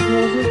我